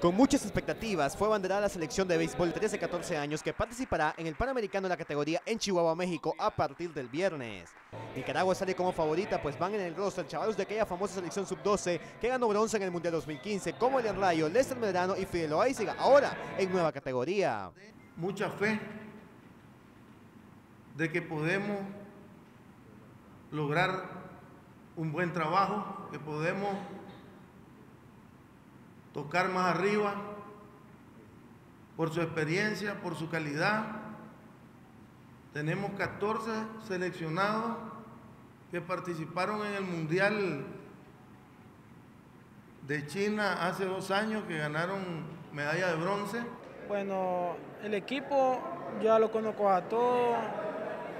Con muchas expectativas, fue abanderada la selección de béisbol de 13-14 años que participará en el Panamericano de la categoría en Chihuahua, México, a partir del viernes. Nicaragua sale como favorita, pues van en el roster chavalos de aquella famosa selección sub-12 que ganó bronce en el Mundial 2015, como Elian Rayo, Lester Medrano y Fidel Oaiziga, ahora en nueva categoría. Mucha fe de que podemos lograr un buen trabajo, que podemos tocar más arriba por su experiencia, por su calidad. Tenemos 14 seleccionados que participaron en el Mundial de China hace dos años, que ganaron medalla de bronce. Bueno, el equipo ya lo conozco a todos,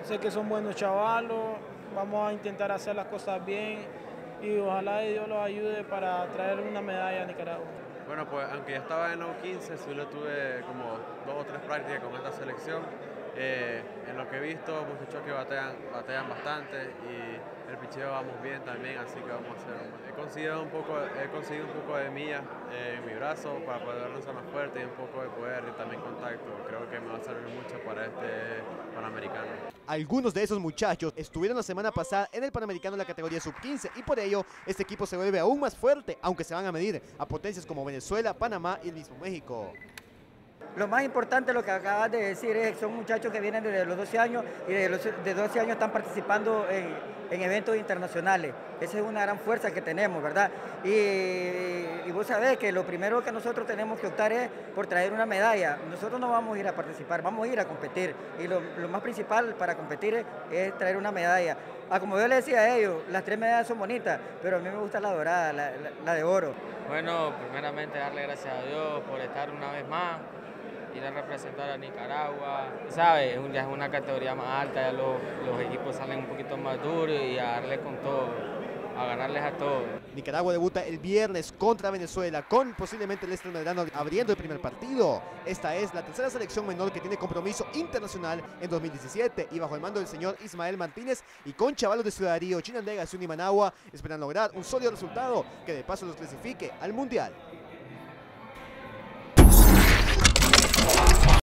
sé que son buenos chavalos, vamos a intentar hacer las cosas bien y ojalá Dios los ayude para traer una medalla a Nicaragua. Bueno, pues aunque ya estaba en los 15, sí lo tuve como dos o tres prácticas con esta selección. Eh, en lo que he visto, muchachos que batean, batean bastante y el picheo vamos bien también, así que vamos a hacer. He conseguido un poco, he conseguido un poco de millas eh, en mi brazo para poder lanzar más fuerte y un poco de poder y también contacto. Creo que me va a servir mucho para este Panamericano. Algunos de esos muchachos estuvieron la semana pasada en el Panamericano de la categoría sub-15 y por ello este equipo se vuelve aún más fuerte, aunque se van a medir a potencias como Venezuela, Panamá y el mismo México. Lo más importante, lo que acabas de decir, es que son muchachos que vienen desde los 12 años y desde los de 12 años están participando en, eventos internacionales. Esa es una gran fuerza que tenemos, ¿verdad? Y, vos sabés que lo primero que nosotros tenemos que optar es por traer una medalla. Nosotros no vamos a ir a participar, vamos a ir a competir. Y lo, más principal para competir es, traer una medalla. Ah, como yo le decía a ellos, las tres medallas son bonitas, pero a mí me gusta la dorada, la de oro. Bueno, primeramente darle gracias a Dios por estar una vez más ir a representar a Nicaragua, ¿sabes? Ya es una categoría más alta, ya los, equipos salen un poquito más duros y a darle con todo, a ganarles a todos. Nicaragua debuta el viernes contra Venezuela con posiblemente Lester Medrano abriendo el primer partido. Esta es la tercera selección menor que tiene compromiso internacional en 2017 y bajo el mando del señor Ismael Martínez y con chavalos de Ciudad Río, Chinandega y Managua esperan lograr un sólido resultado que de paso los clasifique al Mundial. Oh.